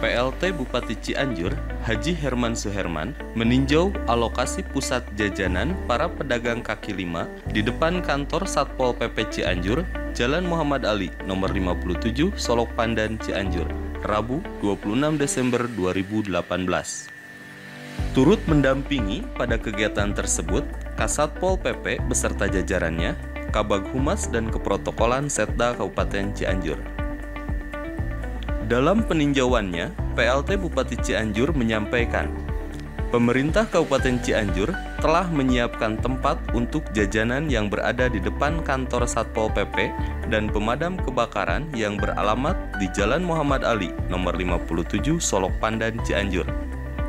PLT Bupati Cianjur, Haji Herman Suherman, meninjau alokasi pusat jajanan para pedagang kaki lima di depan kantor Satpol PP Cianjur, Jalan Muhammad Ali, nomor 57, Solok Pandan, Cianjur, Rabu 26 Desember 2018. Turut mendampingi pada kegiatan tersebut, Kasatpol PP beserta jajarannya, Kabag Humas dan Keprotokolan Setda Kabupaten Cianjur. Dalam peninjauannya, PLT Bupati Cianjur menyampaikan, pemerintah Kabupaten Cianjur telah menyiapkan tempat untuk jajanan yang berada di depan kantor Satpol PP dan pemadam kebakaran yang beralamat di Jalan Muhammad Ali, nomor 57, Solok Pandan, Cianjur.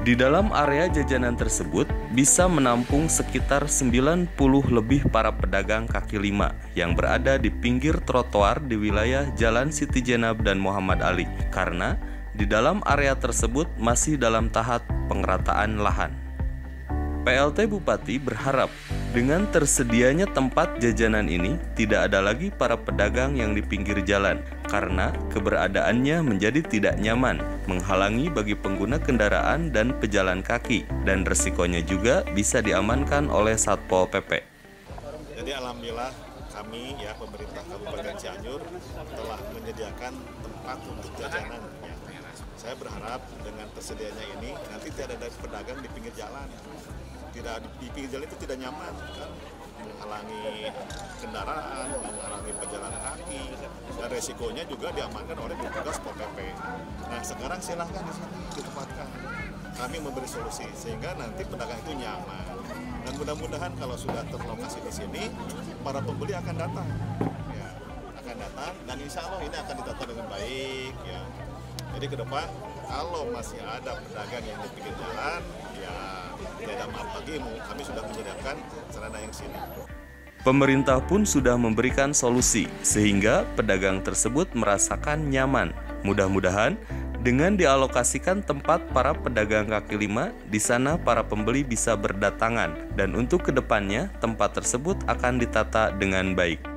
Di dalam area jajanan tersebut bisa menampung sekitar 90 lebih para pedagang kaki lima yang berada di pinggir trotoar di wilayah Jalan Siti Jenab dan Muhammad Ali karena di dalam area tersebut masih dalam tahap pengerataan lahan. PLT Bupati berharap dengan tersedianya tempat jajanan ini tidak ada lagi para pedagang yang di pinggir jalan karena keberadaannya menjadi tidak nyaman, menghalangi bagi pengguna kendaraan dan pejalan kaki dan resikonya juga bisa diamankan oleh Satpol PP. Jadi alhamdulillah kami ya pemerintah Kabupaten Cianjur telah menyediakan tempat untuk jajanan. Saya berharap dengan tersedianya ini nanti tidak ada pedagang di pinggir jalan tidak di pinggir jalan itu tidak nyaman kan menghalangi kendaraan, menghalangi pejalan kaki, dan resikonya juga diamankan oleh petugas Pol PP. Nah sekarang silahkan di sini ditempatkan. Kami memberi solusi sehingga nanti pedagang itu nyaman. Dan mudah-mudahan kalau sudah terlokasi di sini, para pembeli akan datang. Ya, akan datang dan insya Allah ini akan ditata dengan baik. Ya. Jadi ke depan kalau masih ada pedagang yang di jalan, ya tidak maaf bagimu, kami sudah menyediakan sarana yang sini. Pemerintah pun sudah memberikan solusi sehingga pedagang tersebut merasakan nyaman. Mudah-mudahan dengan dialokasikan tempat para pedagang kaki lima, di sana para pembeli bisa berdatangan dan untuk ke depannya tempat tersebut akan ditata dengan baik.